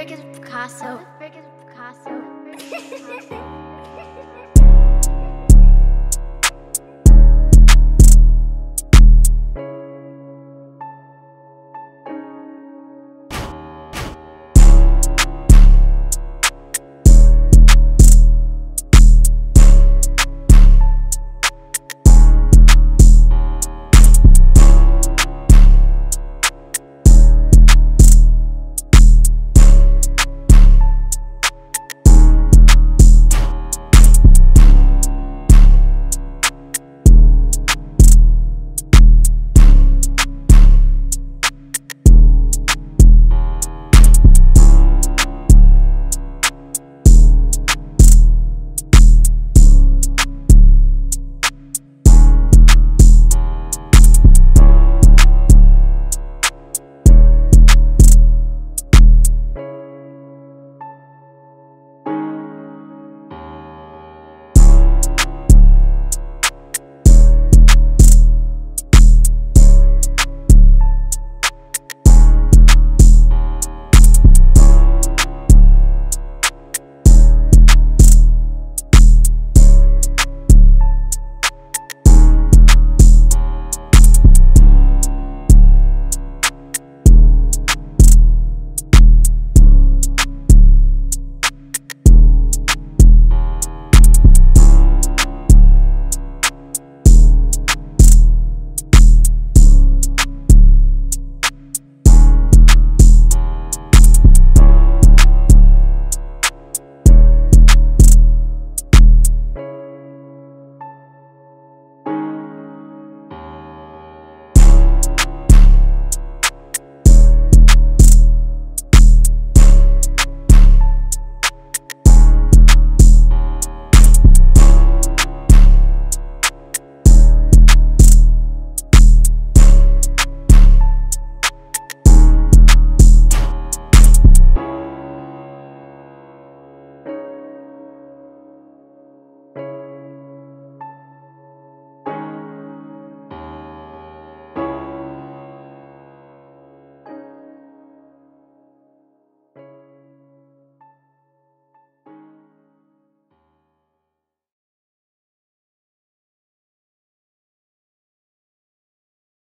Motherfucking Picasso. Motherfucking Picasso.